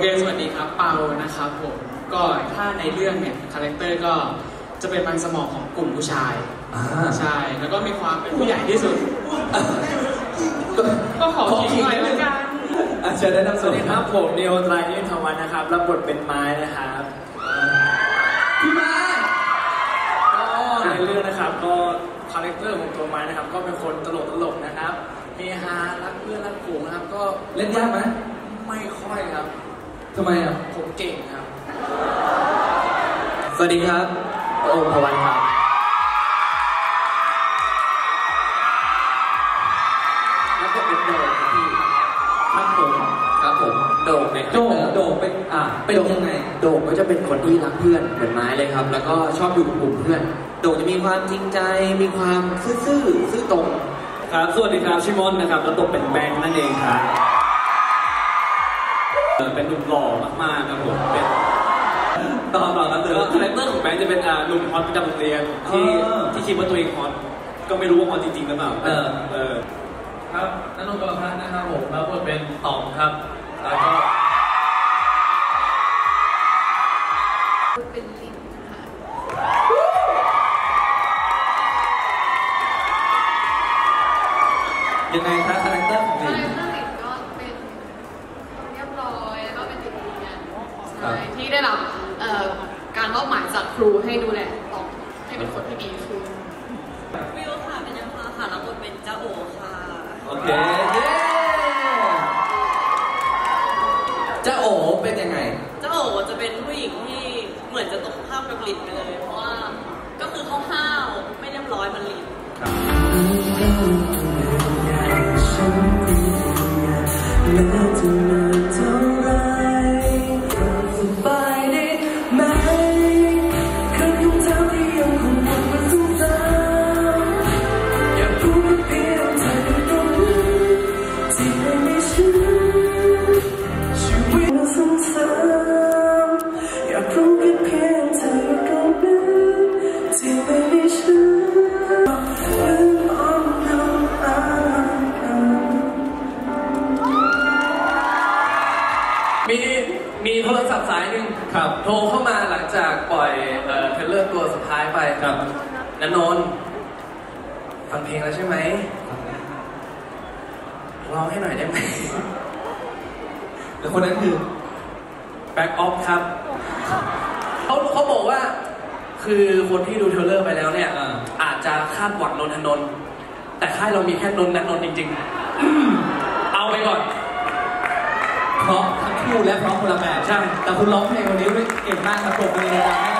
โอเคสวัสดีครับเปานะครับผมก็ถ้าในเรื่องเนี่ย character ก็จะเป็นมันสมองของกลุ่มผู้ชายอ่าใช่แล้วก็มีความเป็นผู้ใหญ่ที่สุด ก็ขอขิงหน่อยละกันอะเชิญแนะนำสวัสดีครับผมนิวไตรนิทวันนะครับรับบทเป็นไม้นะครับพี่มาก็ในเรื่องนะครับก็ character ของตัวไม้นะครับ ก็เป็นคนตลกตลกๆนะครับเฮฮารักเพื่อนรักฝูงนะครับก็เล่นยากไหมไม่ค่อยครับ ทำไมอะ ผมเก่งครับ สวัสดีครับ โอมพวันครับ แล้วก็เป็นโดดครับพี่ครับผมครับผม โด่งเนี่ยโดงโดงเป็นอ่าเป็นยังไง โด่งก็จะเป็นคนที่รักเพื่อนเหมือนไม้เลยครับ แล้วก็ชอบอยู่กับกลุ่มเพื่อน โด่งจะมีความจริงใจ มีความซื่อๆซื่อตรง ครับ สวัสดีครับชิมอนนะครับรับบทเป็นแบงค์นั่นเองครับ เอ่อเป็นหนุ่มหล่อมากๆครับผมเป็นตอนต่อกันเถแล้วอะ character ของแบงค์จะเป็นอ่าหนุ่ม hot ประจำโรงเรียนที่อ๋อที่คิดว่าตัวเอง hot ก็ไม่รู้ว่า hot จริงๆหรือเปล่าเออ เออ ครับนันนนท์กรพัฒน์นะครับผมรับบทเป็นต๋องครับ แล้วก็เป็นลิงนะคะยังไงคะ character ของ character ลิงก็เป็นเรียบร้อยแล้วก็เป็นเด็กเรียน ใช่ที่ได้รับเอ่อการมอบหมายจากครูให้ดูแลต๋องให้เป็นคนที่ดีขึ้นวิวค่ะเป็นยังฟ้าค่ะรับบทเป็นจ้าโอค่ะโอเคเย้จ้าโอเป็นยังไงจ้าโอจะเป็นผู้หญิงที่เหมือนจะตรงข้ามกับลินไปเลย เพราะว่าก็คือเขาห้าวไม่เรียบร้อยเหมันลินอย ม่มีฉันลืมอ้อมน้ำตากันมีมีโทรศัพท์สายหนึ่งครับ โทรเข้ามาหลังจากปล่อยเอ่อเทรลเลอร์ตัวสุดท้ายไปครับนันนนท์ฟังเพลงแล้วใช่ไหม ร้องให้หน่อยได้ไหม แล้วคนนั้นคือback off ครับเขาเขาบอกว่า คือคนที่ดู trailer ไปแล้วเนี่ยอ่าอาจจะคาดหวังนนท์ธนนท์แต่ค่ายเรามีแค่นนท์นันนนท์จริงๆอืมเอาไปก่อน เพราะทั้งคู่และเพราะคนละแบบใช่ แต่คุณร้องเพลงวันนี้เก่งมากมาปรบมือในดังให้